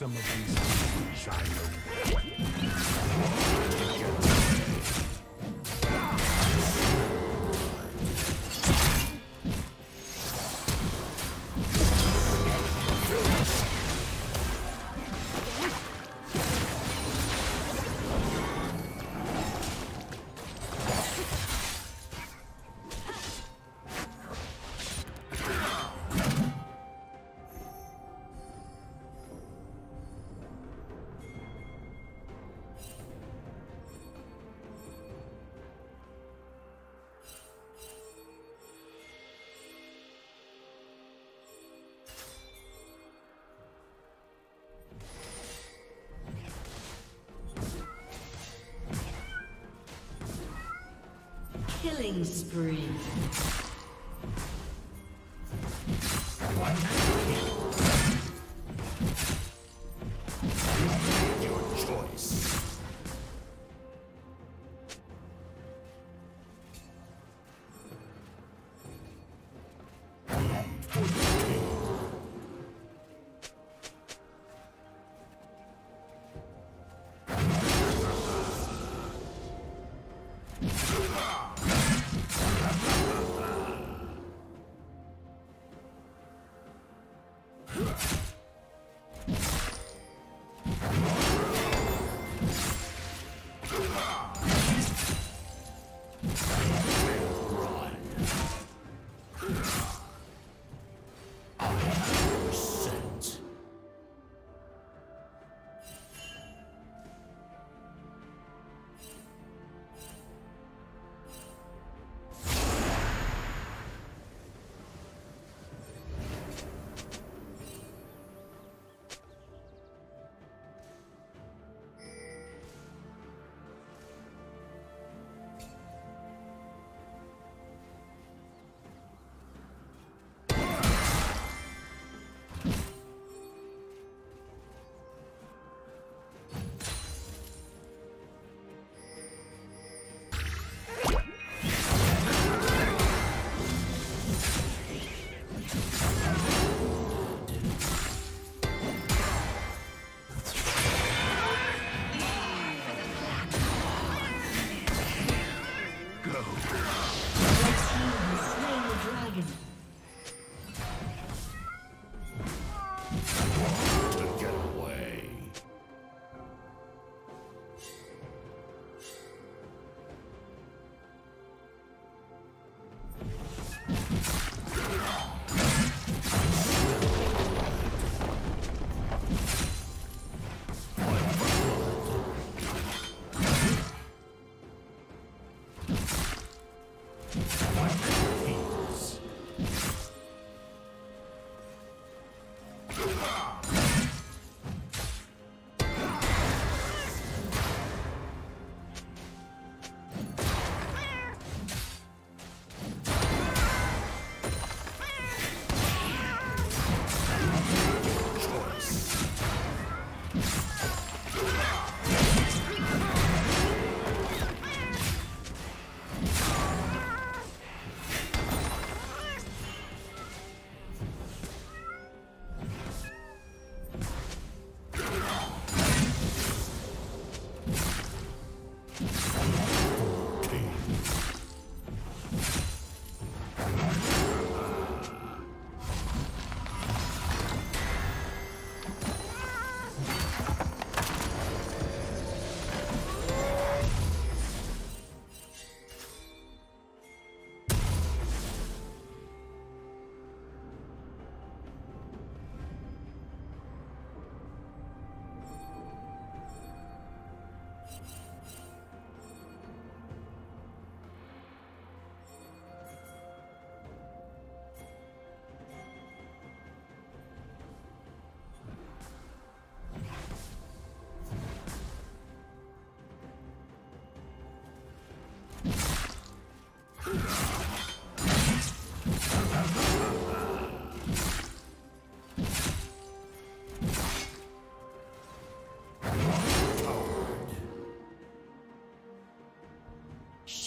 some of these Killing spree.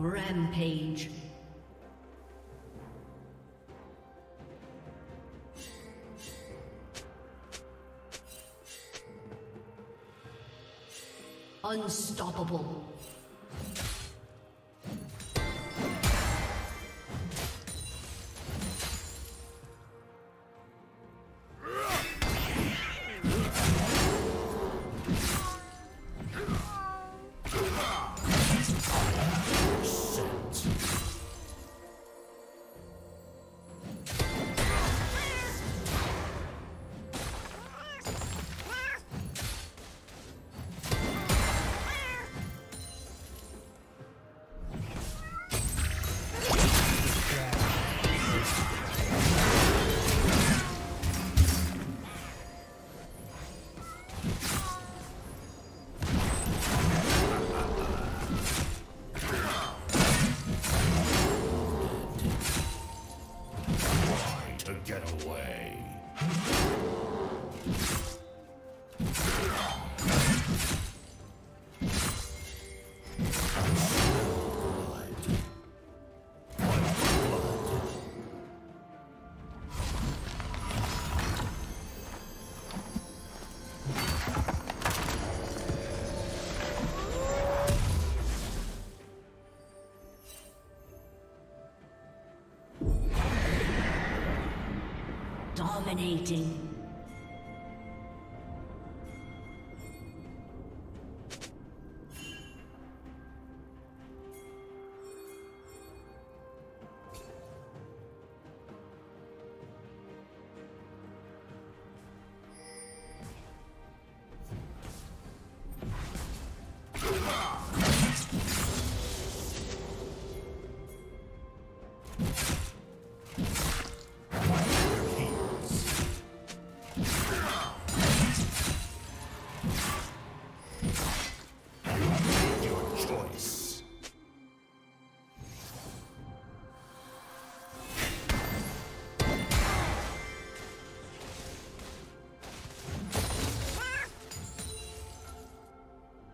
Rampage. Unstoppable. Dominating.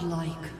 Godlike.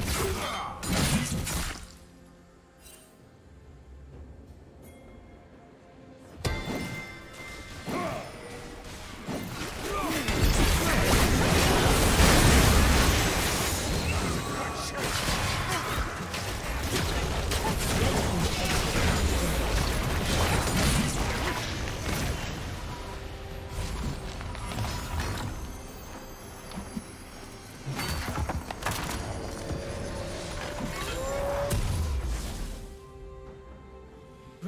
Ah!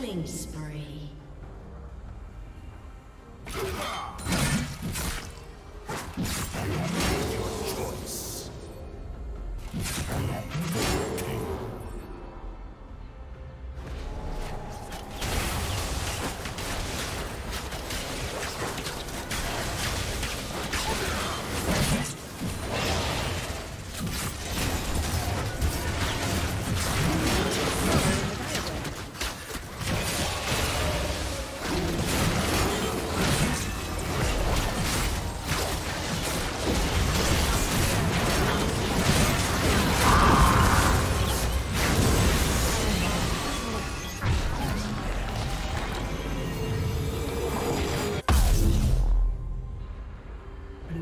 Killing spree.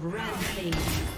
Rampage.